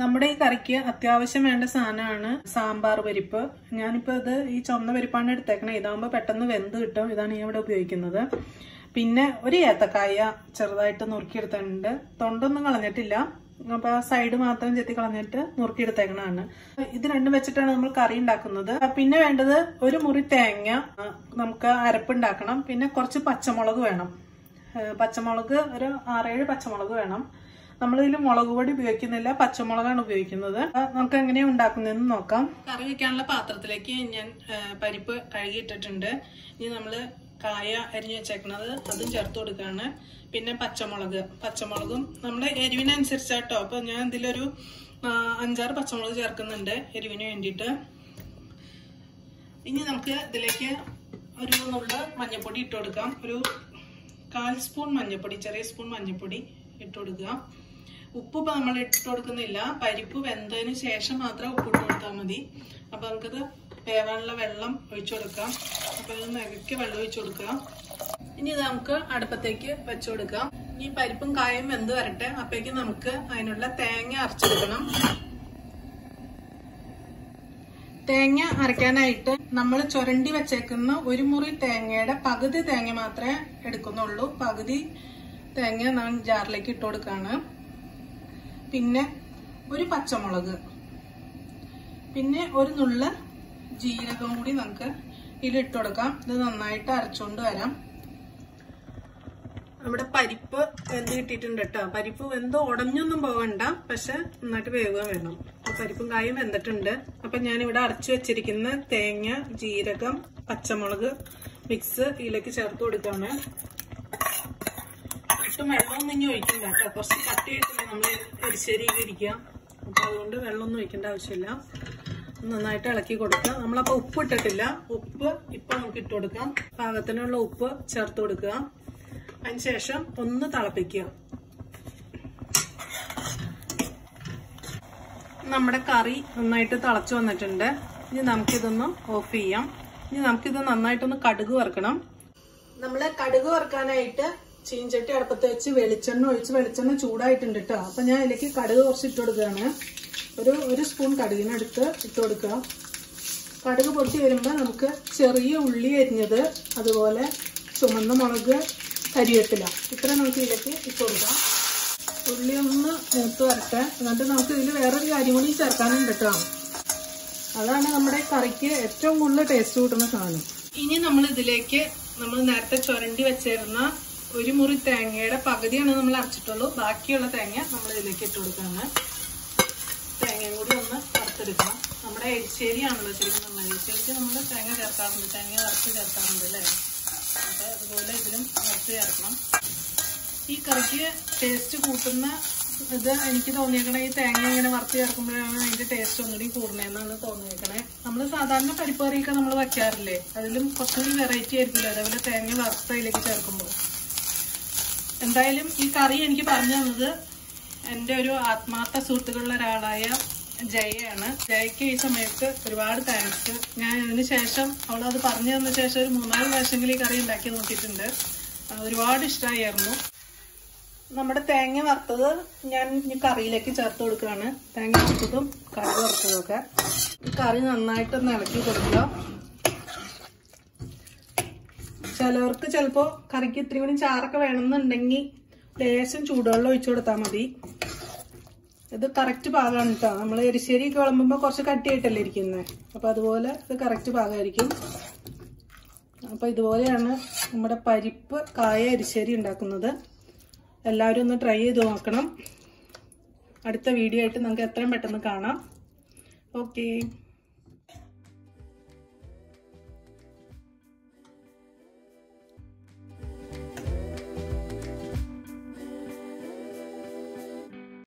നമ്മുടെ ഈ കറിക്ക് അത്യാവശ്യം വേണ്ട സാധനമാണ് സാമ്പാർ പരിപ്പ്. ഞാനിപ്പോൾ ഇത് ഈ ചുമന്ന പരിപ്പാണ് എടുത്തേക്കണേ. ഇതാകുമ്പോൾ പെട്ടെന്ന് വെന്ത് കിട്ടും. ഇതാണ് ഞാൻ ഇവിടെ ഉപയോഗിക്കുന്നത്. പിന്നെ ഒരു ഏത്തക്കായ ചെറുതായിട്ട് നുറുക്കിയെടുത്തിട്ടുണ്ട്. തൊണ്ടൊന്നും കളഞ്ഞിട്ടില്ല. അപ്പൊ ആ സൈഡ് മാത്രം ചെത്തി കളഞ്ഞിട്ട് നുറുക്കിയെടുത്തേക്കണതാണ്. ഇത് രണ്ടും വെച്ചിട്ടാണ് നമ്മൾ കറി ഉണ്ടാക്കുന്നത്. പിന്നെ വേണ്ടത് ഒരു മുറി തേങ്ങ നമുക്ക് അരപ്പുണ്ടാക്കണം. പിന്നെ കുറച്ച് പച്ചമുളക് വേണം. പച്ചമുളക് ഒരു ആറേഴ് പച്ചമുളക് വേണം. നമ്മളിതിൽ മുളക് പൊടി ഉപയോഗിക്കുന്നില്ല പച്ചമുളകാണ് ഉപയോഗിക്കുന്നത്. നമുക്ക് എങ്ങനെയാണ് ഉണ്ടാക്കുന്നതെന്ന് നോക്കാം. കറി വെക്കാനുള്ള പാത്രത്തിലേക്ക് ഞാൻ പരിപ്പ് കഴുകിയിട്ടിട്ടുണ്ട്. ഇനി നമ്മൾ കായ അരിഞ്ഞ് വെച്ചേക്കുന്നത് അതും ചേർത്ത് കൊടുക്കുകയാണ് പിന്നെ പച്ചമുളക് പച്ചമുളകും നമ്മുടെ എരിവിനനുസരിച്ചാട്ടോ. അപ്പൊ ഞാൻ ഇതിലൊരു അഞ്ചാറ് പച്ചമുളക് ചേർക്കുന്നുണ്ട് എരിവിന് വേണ്ടിയിട്ട്. ഇനി നമുക്ക് ഇതിലേക്ക് ഒരു നുള്ള് മഞ്ഞൾപ്പൊടി ഇട്ട് കൊടുക്കാം. ഒരു കാൽ സ്പൂൺ മഞ്ഞൾപ്പൊടി ചെറിയ സ്പൂൺ മഞ്ഞൾപ്പൊടി ഇട്ട് കൊടുക്കുക ഉപ്പ് നമ്മൾ ഇട്ട് കൊടുക്കുന്നില്ല. പരിപ്പ് വെന്തതിന് ശേഷം മാത്രം ഉപ്പ് ഇട്ട് കൊടുത്താൽ മതി. അപ്പൊ നമുക്കത് വേവാനുള്ള വെള്ളം ഒഴിച്ചു കൊടുക്കാം. അപ്പൊ ഇത് നിരക്കി വെള്ളം ഒഴിച്ചു കൊടുക്കാം. ഇനി ഇത് നമുക്ക് അടുപ്പത്തേക്ക് വെച്ചു കൊടുക്കാം. ഈ പരിപ്പും കായും വെന്ത് വരട്ടെ. അപ്പേക്ക് നമുക്ക് അതിനുള്ള തേങ്ങ അരച്ചെടുക്കണം. തേങ്ങ അരയ്ക്കാനായിട്ട് നമ്മൾ ചുരണ്ടി വെച്ചേക്കുന്ന ഒരു മുറി തേങ്ങയുടെ പകുതി തേങ്ങ മാത്രമേ എടുക്കുന്നുള്ളൂ. പകുതി തേങ്ങ നാം ജാറിലേക്ക് ഇട്ട് പിന്നെ ഒരു പച്ചമുളക്. പിന്നെ ഒരു നുള്ള് ജീരകം കൂടി നമുക്ക് ഇതിലിട്ട് കൊടുക്കാം. ഇത് നന്നായിട്ട് അരച്ചുകൊണ്ട് വരാം. നമ്മുടെ പരിപ്പ് വെന്ത് കിട്ടിയിട്ടുണ്ട് കേട്ടോ പരിപ്പ് വെന്ത് ഉടഞ്ഞൊന്നും പോകണ്ട പക്ഷെ നന്നായിട്ട് വേവുക വേണം. പരിപ്പും കായും വെന്തിട്ടുണ്ട്. അപ്പൊ ഞാനിവിടെ അരച്ചു വെച്ചിരിക്കുന്ന തേങ്ങ ജീരകം പച്ചമുളക് മിക്സ് ഇതിലേക്ക് ചേർത്ത് കൊടുക്കാണ് ഒട്ടും വെള്ളമൊന്നും ഇനി ഒഴിക്കണ്ട കേട്ടോ. കുറച്ച് കട്ടിയായിട്ടില്ല നമ്മൾ എരിശ്ശേരിയിൽ ഇരിക്കുക അപ്പൊ അതുകൊണ്ട് വെള്ളമൊന്നും ഒഴിക്കേണ്ട ആവശ്യമില്ല. നന്നായിട്ട് ഇളക്കി കൊടുക്കുക. നമ്മളപ്പോ ഉപ്പ് ഇട്ടിട്ടില്ല. ഉപ്പ് ഇപ്പൊ നമുക്ക് ഇട്ട് കൊടുക്കാം. പാകത്തിനുള്ള ഉപ്പ് ചേർത്ത് കൊടുക്കുക. അതിനുശേഷം ഒന്ന് തിളപ്പിക്കുക. നമ്മുടെ കറി നന്നായിട്ട് തിളച്ചു വന്നിട്ടുണ്ട്. ഇനി നമുക്കിതൊന്ന് ഓഫ് ചെയ്യാം. ഇനി നമുക്കിത് നന്നായിട്ടൊന്ന് കടുക് വറുക്കണം. നമ്മൾ കടുക് വറുക്കാനായിട്ട് ചീഞ്ചട്ടി അടുപ്പത്ത് വെച്ച് വെളിച്ചെണ്ണ ഒഴിച്ച് വെളിച്ചെണ്ണ ചൂടായിട്ടുണ്ട് കേട്ടോ അപ്പൊ ഞാൻ ഇതിലേക്ക് കടുക് കുറച്ച് ഇട്ട് കൊടുക്കുകയാണ്. ഒരു ഒരു സ്പൂൺ കടുകിനടുത്ത് ഇട്ട് കൊടുക്കുക. കടുക് പൊട്ടി വരുമ്പോൾ നമുക്ക് ചെറിയ ഉള്ളി അരിഞ്ഞത് അതുപോലെ ചുമന്ന മുളക് കരിവേപ്പില. ഇത്ര നമുക്ക് ഇതിലേക്ക് ഇട്ട് കൊടുക്കാം. ഉള്ളി ഒന്ന് എടുത്ത് വരട്ടെ. എന്നിട്ട് നമുക്ക് ഇതിൽ വേറൊരു കാര്യം കൂടി ചേർക്കാനുണ്ട് കേട്ടോ അതാണ് നമ്മുടെ കറിക്ക് ഏറ്റവും കൂടുതൽ ടേസ്റ്റ് കൂട്ടുന്ന സാധനം. ഇനി നമ്മൾ ഇതിലേക്ക് നമ്മൾ നേരത്തെ ചുരണ്ടി വെച്ചിരുന്ന ഒരു മുറി തേങ്ങയുടെ പകുതിയാണ് നമ്മൾ അരച്ചിട്ടുള്ളൂ. ബാക്കിയുള്ള തേങ്ങ നമ്മൾ ഇതിലേക്ക് ഇട്ട് കൊടുക്കാണ് തേങ്ങയും കൂടി ഒന്ന് വറുത്തെടുക്കണം. നമ്മുടെ എരിശ്ശേരിയാണല്ലോ ശരിക്കും നമ്മൾ എരിശ്ശേരിക്ക് നമ്മൾ തേങ്ങ ചേർക്കാറുണ്ട്. തേങ്ങ വറുത്ത് ചേർക്കാറുണ്ട് അല്ലേ? അപ്പൊ അതുപോലെ ഇതിലും വറുത്ത് ചേർക്കണം. ഈ കറിക്ക് ടേസ്റ്റ് കൂട്ടുന്ന ഇത് എനിക്ക് തോന്നിയേക്കണേ ഈ തേങ്ങ ഇങ്ങനെ വറുത്ത് ചേർക്കുമ്പോഴാണ് അതിന്റെ ടേസ്റ്റ് ഒന്നുകൂടി കൂടുന്നതെന്നാണ് തോന്നിയേക്കണേ. നമ്മൾ സാധാരണ പരിപ്പ് കറിയൊക്കെ നമ്മൾ വെക്കാറില്ലേ അതിലും കുറച്ചുകൂടി വെറൈറ്റി ആയിരിക്കില്ല? അതേപോലെ തേങ്ങ വറുത്തതിലേക്ക് ചേർക്കുമ്പോൾ. എന്തായാലും ഈ കറി എനിക്ക് പറഞ്ഞു തന്നത് എന്റെ ഒരു ആത്മാർത്ഥ സുഹൃത്തുക്കളുള്ള ഒരാളായ ജയയാണ്. ജയയ്ക്ക് ഈ സമയത്ത് ഒരുപാട് താങ്ക്സ് ഞാൻ അതിന് ശേഷം അവളത് പറഞ്ഞു തന്ന ശേഷം ഒരു മൂന്നാൽ പ്രാവശ്യമെങ്കിലും ഈ കറി ഉണ്ടാക്കി നോക്കിയിട്ടുണ്ട്. ഒരുപാട് ഇഷ്ടമായിരുന്നു നമ്മുടെ തേങ്ങ വറുത്തത് ഞാൻ ഈ കറിയിലേക്ക് ചേർത്ത് കൊടുക്കുകയാണ്. തേങ്ങ വറുത്തതും കറി വറുത്തതും ഒക്കെ. കറി നന്നായിട്ടൊന്ന് ഇളക്കി കൊടുക്കുക. ചിലവർക്ക് ചിലപ്പോ കറിക്ക് ഇത്രയും കൂടി ചാറൊക്കെ വേണമെന്നുണ്ടെങ്കിൽ ലേശം ചൂടുവെള്ളം ഒഴിച്ചു കൊടുത്താൽ മതി. ഇത് കറക്റ്റ് പാകമാണ് കേട്ടോ നമ്മൾ എരിശ്ശേരി വിളമ്പുമ്പോൾ കുറച്ച് കട്ടിയായിട്ടല്ലേ ഇരിക്കുന്നത് അപ്പൊ അതുപോലെ ഇത് കറക്റ്റ് പാകമായിരിക്കും അപ്പൊ ഇതുപോലെയാണ് നമ്മുടെ പരിപ്പ് കായ എരിശ്ശേരി ഉണ്ടാക്കുന്നത്. എല്ലാവരും ഒന്ന് ട്രൈ ചെയ്ത് നോക്കണം. അടുത്ത വീഡിയോ ആയിട്ട് നമുക്ക് എത്രയും പെട്ടെന്ന് കാണാം. ഓക്കേ